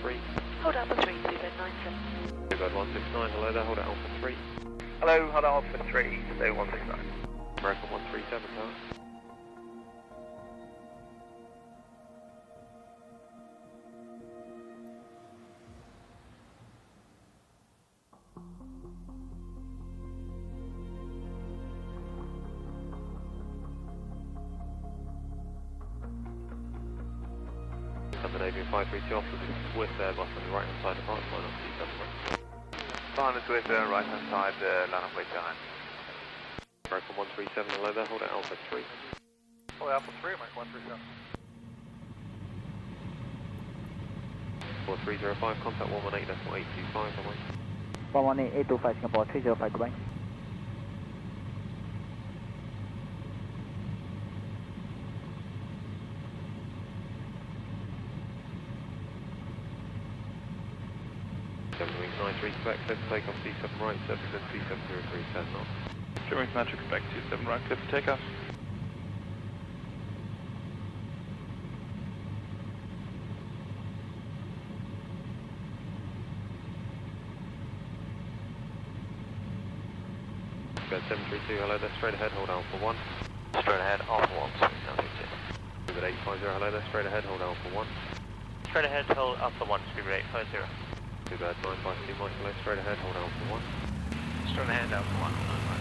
3. Hold Alpha 3, Bluebird 97. Bluebird 169, hello there, hold at Alpha 3. Hello, Hull Alpha 3, stay 169. American 137, tower. With uh, right hand side, uh, line up way behind. American 137, hello there, hold at Alpha 3. Hello, Alpha 3, Mike 137. 4305, contact 118.825, am I? 118, Singapore, 305, goodbye. Nine three Quebec, clear for takeoff, C7 right, service at C703, 10 knots. German Metric Quebec 27 right, clear for takeoff. Bed 732, hello there, straight ahead, hold Alpha 1. Straight ahead, Alpha 1, sorry, now 850, hello there, straight ahead, hold Alpha 1. Straight ahead, hold Alpha 1, Speedbird 850. Bed 952, Mike, hello, straight ahead, hold out for 1. Straight ahead, for 1, 952.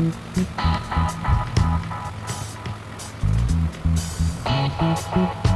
Thank you.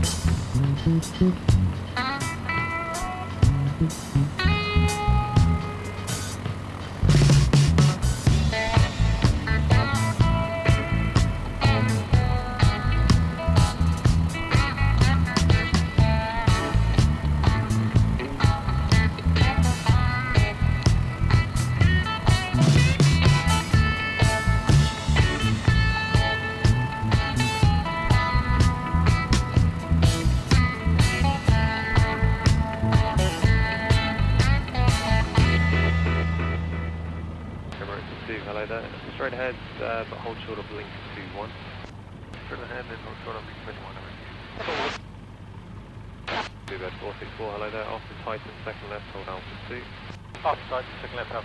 Thank you. Straight ahead, uh, but hold short of link 21. Straight ahead and hold short of link 21. over. Two bed 464, hello there. After Titan, second left, hold Alpha 2. Offside, second left up.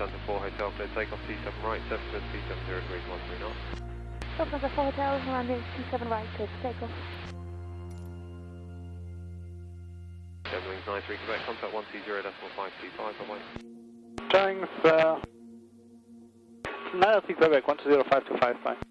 Thunder 4 Hotel, clear takeoff T7 right, 7 good, T7 0 degrees 13 knots. Lufthansa 4 Hotel, landing T7 right, clear to Wings 93 Quebec, contact 120 decimal 525, away. Thanks, uh, 93 Quebec, 10525, bye.